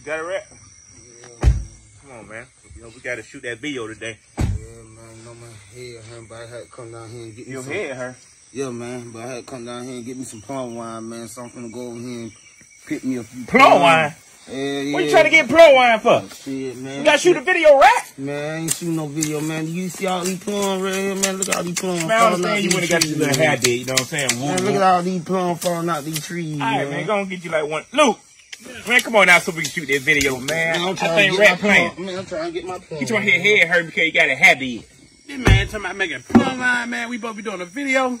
You got it right? Come on, man. You know, we gotta shoot that video today. Yeah, man, no, my head hurt, but I had to come down here and get me Your some. head hurt. Yeah, man, but I had to come down here and get me some plum wine, man. So I'm finna go over here and pick me a few Plum wine? Yeah, yeah. What you trying to get plum wine for? Oh, shit, man. You gotta shoot a video, right? Man, I ain't shooting no video, man. You see all these plum right here, man? Look at all these plum Man, I falling out understand you these went and got trees, your little man. hair did, you know what I'm saying? Man, look at all these plum falling out these trees, All right, man. man, go and get you like one. Luke, man, come on now so we can shoot that video, man. Man, I'm I think to get rap playing. Man, I'm trying to get my plum. You trying to head hurt because you got a habit. This man talking about making plumb line, man. We both be doing a video.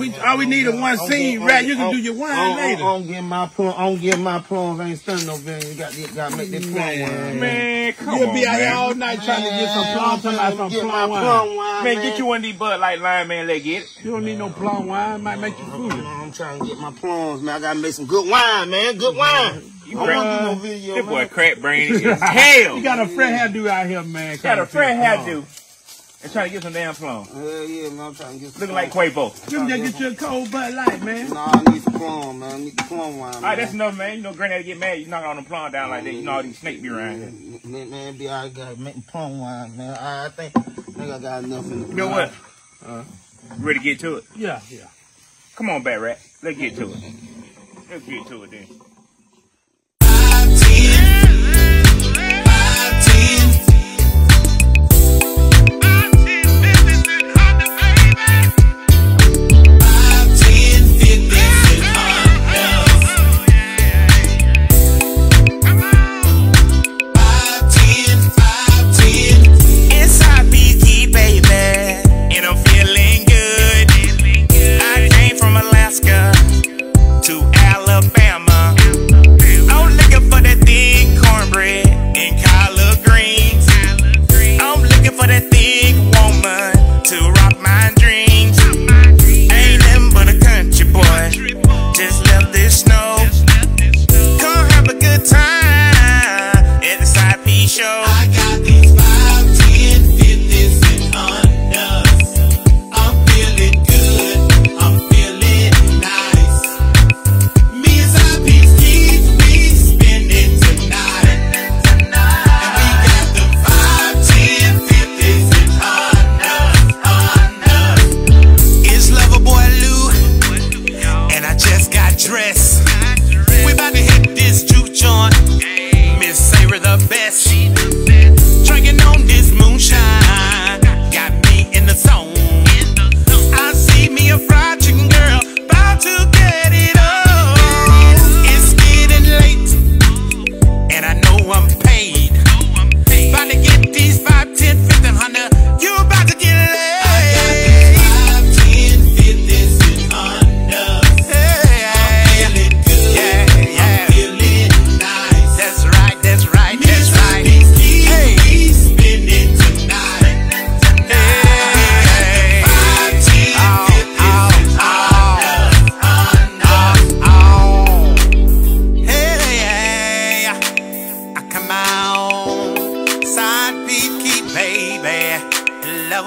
We, all we need is one oh, scene, oh, right? You can oh, do your wine later. I don't get my plum. I don't get my plums. I ain't stunning no video. You got, got to make this plum wine. Man, come You'll on, be out here all night trying to get some Man, plum, I'm talking about some get plum wine. plum wine, Man, get you one of these Bud Light Lime, man. Let's get it. You don't need no plum wine. Might make you foolish. I'm trying to get my plums, man. I gotta make some good wine, man. Good wine. You I crack- don't do no video, This boy man. crack brain as hell. You got a friend fresh hairdo out here, man. got a Trying to friend pick hairdo and trying to get some damn plum. Hell yeah, man. I'm trying to get some Looking like plum. Quavo. plum. You can just get you a cold Bud Light, man. Nah, I need some plum, man. I need the plum wine, All right, that's man. enough, man. You know, Granddaddy get mad. You knock on the plum down like that. You know all these snakes be around here. Man, man, be all right, gotta make plum wine, man. I think, I think I got enough in the You know what? Uh, ready to get to it? Yeah, yeah. Come on, Bat Rat. Let's get to it. Let's get to it then.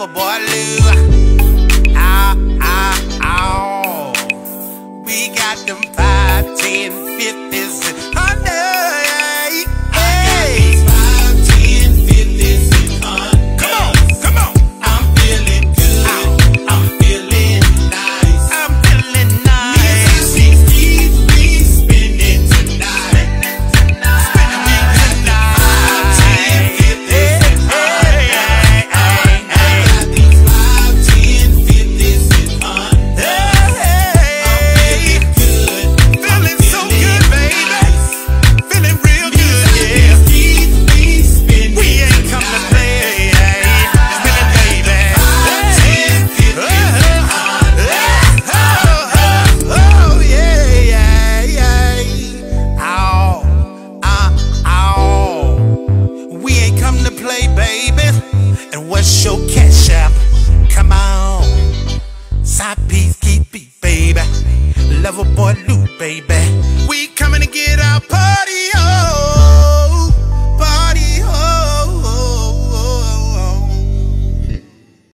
Lover boy To play, baby. And what's your cash app? Come on. Side piece, keep it, baby. Lover boy, Lew, baby. We coming to get our party on.